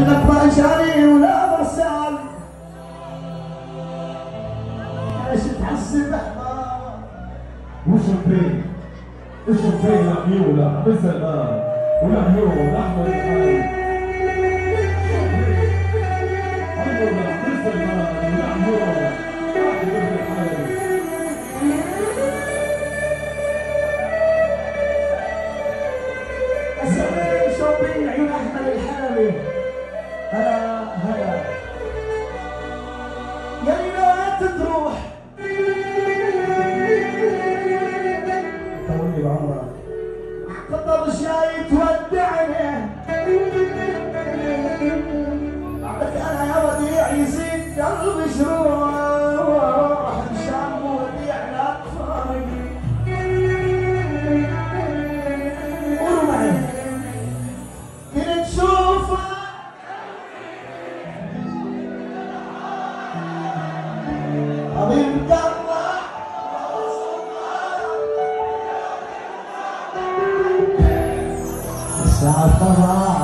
ما جاني ولا مرسال إيش تحسب احمد وش البين؟ إيش البين لعيون لعب الزمان ولعيون احمد الحي عيون لعب الزمان ولعيون أحمد الحي. اسمي شوبي عيون أحمد الحامي هلا هلا. يا ليلات تروح طولي بعمرك خطر جاي تودعني.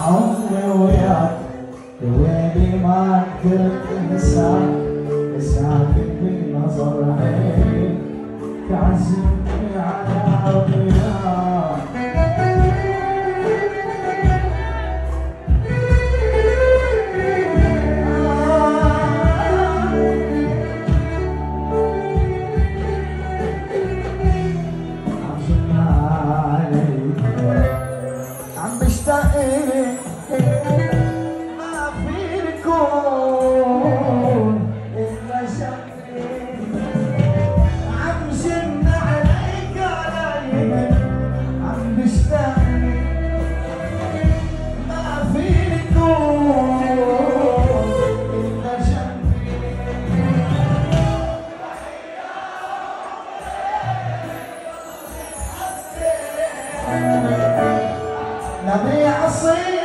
عمري وياك ويلي ما قدرت انساك عم بشتاق إلك ما في نبي عصير